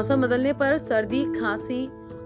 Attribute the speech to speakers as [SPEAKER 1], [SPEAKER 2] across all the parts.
[SPEAKER 1] मौसम बदलने पर सर्दी खांसी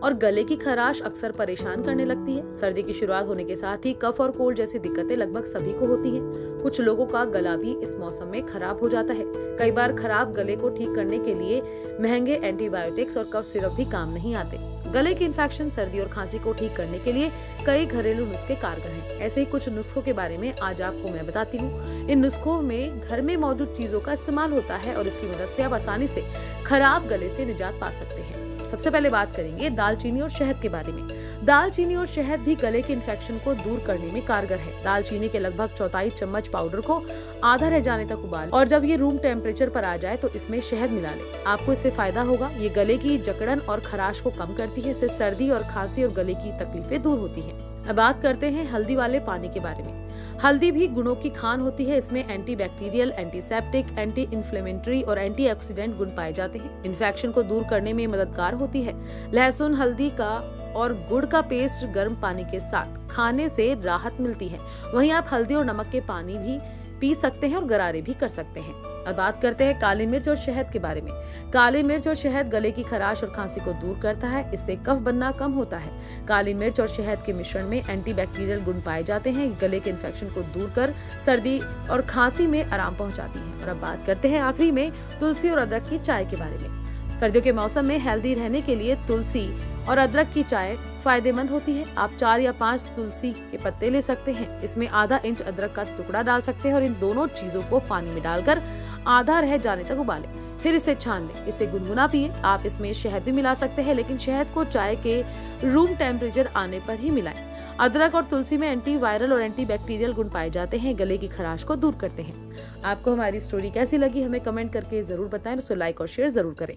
[SPEAKER 1] और गले की खराश अक्सर परेशान करने लगती है। सर्दी की शुरुआत होने के साथ ही कफ और कोल्ड जैसी दिक्कतें लगभग सभी को होती हैं। कुछ लोगों का गला भी इस मौसम में खराब हो जाता है। कई बार खराब गले को ठीक करने के लिए महँगे एंटीबायोटिक्स और कफ सिरप भी काम नहीं आते। गले के इन्फेक्शन सर्दी और खांसी को ठीक करने के लिए कई घरेलू नुस्खे कारगर हैं। ऐसे ही कुछ नुस्खों के बारे में आज आपको मैं बताती हूँ। इन नुस्खों में घर में मौजूद चीज़ों का इस्तेमाल होता है और इसकी मदद से आप आसानी से खराब गले से निजात पा सकते हैं। सबसे पहले बात करेंगे दालचीनी और शहद के बारे में। दालचीनी और शहद भी गले के इन्फेक्शन को दूर करने में कारगर है। दालचीनी के लगभग चौथाई चम्मच पाउडर को आधा रह जाने तक उबाल और जब ये रूम टेम्परेचर पर आ जाए तो इसमें शहद मिला ले। आपको इससे फ़ायदा होगा, ये गले की जकड़न और खराश को कम करती है, इससे सर्दी और खांसी और गले की तकलीफें दूर होती है। अब बात करते हैं हल्दी वाले पानी के बारे में। हल्दी भी गुणों की खान होती है। इसमें anti bacterial antiseptic anti inflammatory और एंटीऑक्सीडेंट गुण पाए जाते हैं। इन्फेक्शन को दूर करने में मददगार होती है। लहसुन, हल्दी का और गुड़ का पेस्ट गर्म पानी के साथ खाने से राहत मिलती है। वहीं आप हल्दी और नमक के पानी भी पी सकते हैं और गरारे भी कर सकते हैं। अब बात करते हैं काली मिर्च और शहद के बारे में। काली मिर्च और शहद गले की खराश और खांसी को दूर करता है, इससे कफ बनना कम होता है। काली मिर्च और शहद के मिश्रण में एंटीबैक्टीरियल गुण पाए जाते हैं गले के इन्फेक्शन को दूर कर सर्दी और खांसी में आराम पहुंचाती है। और अब बात करते हैं आखिरी में तुलसी और अदरक की चाय के बारे में। सर्दियों के मौसम में हेल्दी रहने के लिए तुलसी और अदरक की चाय फ़ायदेमंद होती है। आप चार या पाँच तुलसी के पत्ते ले सकते हैं। इसमें आधा इंच अदरक का टुकड़ा डाल सकते हैं और इन दोनों चीज़ों को पानी में डालकर आधा रह जाने तक उबालें। फिर इसे छान लें। इसे गुनगुना पिए। आप इसमें शहद भी मिला सकते हैं, लेकिन शहद को चाय के रूम टेम्परेचर आने पर ही मिलाएँ। अदरक और तुलसी में एंटी वायरल और एंटी बैक्टीरियल गुण पाए जाते हैं। गले की खराश को दूर करते हैं। आपको हमारी स्टोरी कैसी लगी हमें कमेंट करके ज़रूर बताएँ उसे लाइक और शेयर ज़रूर करें।